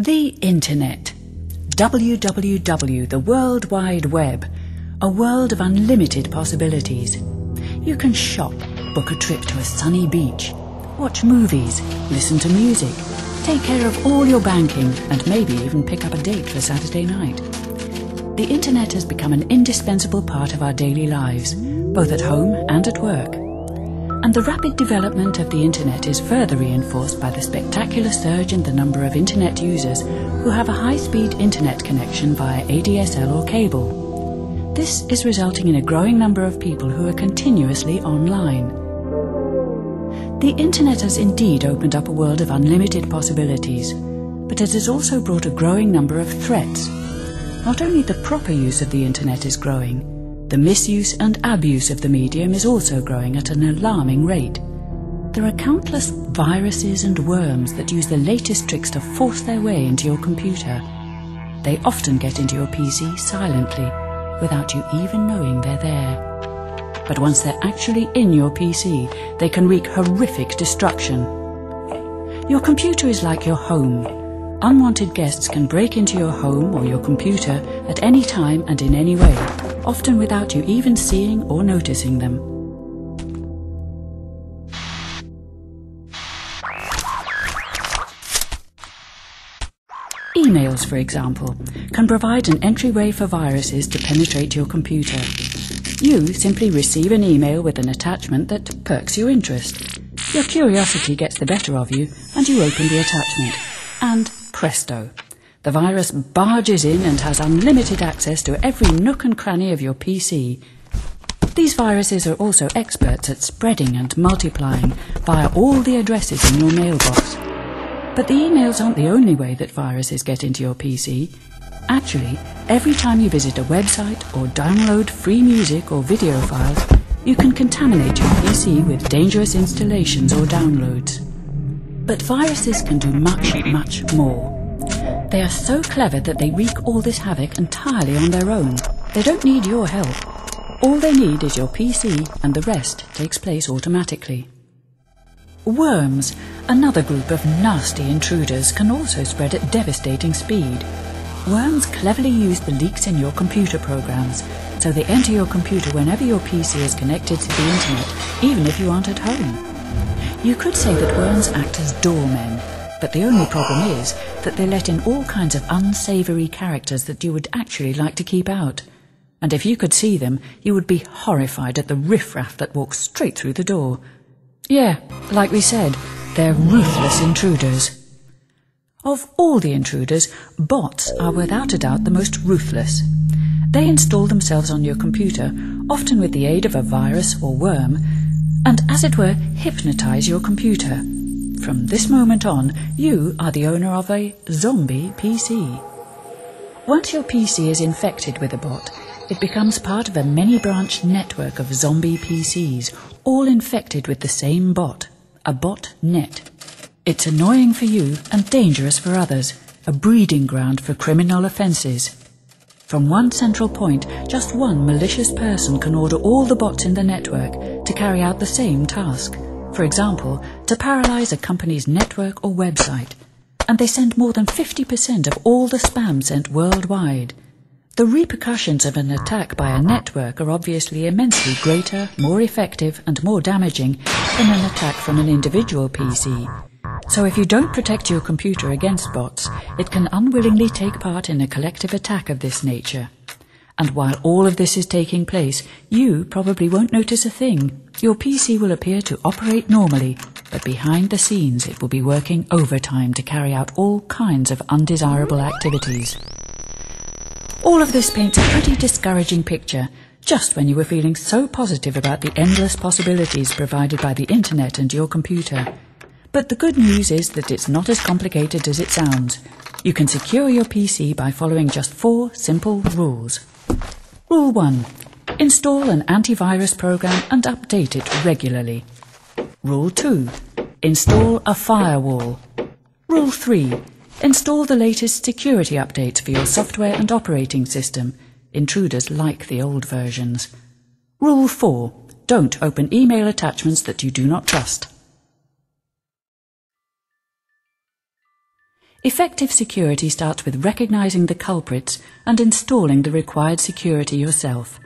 The Internet. www, the World Wide Web. A world of unlimited possibilities. You can shop, book a trip to a sunny beach, watch movies, listen to music, take care of all your banking, and maybe even pick up a date for Saturday night. The Internet has become an indispensable part of our daily lives, both at home and at work. And the rapid development of the Internet is further reinforced by the spectacular surge in the number of Internet users who have a high-speed Internet connection via ADSL or cable. This is resulting in a growing number of people who are continuously online. The Internet has indeed opened up a world of unlimited possibilities, but it has also brought a growing number of threats. Not only the proper use of the Internet is growing, the misuse and abuse of the medium is also growing at an alarming rate. There are countless viruses and worms that use the latest tricks to force their way into your computer. They often get into your PC silently, without you even knowing they're there. But once they're actually in your PC, they can wreak horrific destruction. Your computer is like your home. Unwanted guests can break into your home or your computer at any time and in any way, often without you even seeing or noticing them. Emails, for example, can provide an entryway for viruses to penetrate your computer. You simply receive an email with an attachment that perks your interest. Your curiosity gets the better of you, and you open the attachment. And presto! The virus barges in and has unlimited access to every nook and cranny of your PC. These viruses are also experts at spreading and multiplying via all the addresses in your mailbox. But the emails aren't the only way that viruses get into your PC. Actually, every time you visit a website or download free music or video files, you can contaminate your PC with dangerous installations or downloads. But viruses can do much, much more. They are so clever that they wreak all this havoc entirely on their own. They don't need your help. All they need is your PC and the rest takes place automatically. Worms, another group of nasty intruders, can also spread at devastating speed. Worms cleverly use the leaks in your computer programs, so they enter your computer whenever your PC is connected to the internet, even if you aren't at home. You could say that worms act as doormen, but the only problem is that they let in all kinds of unsavoury characters that you would actually like to keep out. And if you could see them, you would be horrified at the riffraff that walks straight through the door. Yeah, like we said, they're ruthless intruders. Of all the intruders, bots are without a doubt the most ruthless. They install themselves on your computer, often with the aid of a virus or worm, and as it were, hypnotize your computer. From this moment on, you are the owner of a zombie PC. Once your PC is infected with a bot, it becomes part of a many branched network of zombie PCs, all infected with the same bot, a bot net. It's annoying for you and dangerous for others, a breeding ground for criminal offences. From one central point, just one malicious person can order all the bots in the network to carry out the same task. For example, to paralyze a company's network or website. And they send more than 50% of all the spam sent worldwide. The repercussions of an attack by a network are obviously immensely greater, more effective, and more damaging than an attack from an individual PC. So if you don't protect your computer against bots, it can unwillingly take part in a collective attack of this nature. And while all of this is taking place, you probably won't notice a thing. Your PC will appear to operate normally, but behind the scenes it will be working overtime to carry out all kinds of undesirable activities. All of this paints a pretty discouraging picture, just when you were feeling so positive about the endless possibilities provided by the internet and your computer. But the good news is that it's not as complicated as it sounds. You can secure your PC by following just four simple rules. Rule 1. Install an antivirus program and update it regularly. Rule 2. Install a firewall. Rule 3. Install the latest security updates for your software and operating system. Intruders like the old versions. Rule 4. Don't open email attachments that you do not trust. Effective security starts with recognizing the culprits and installing the required security yourself.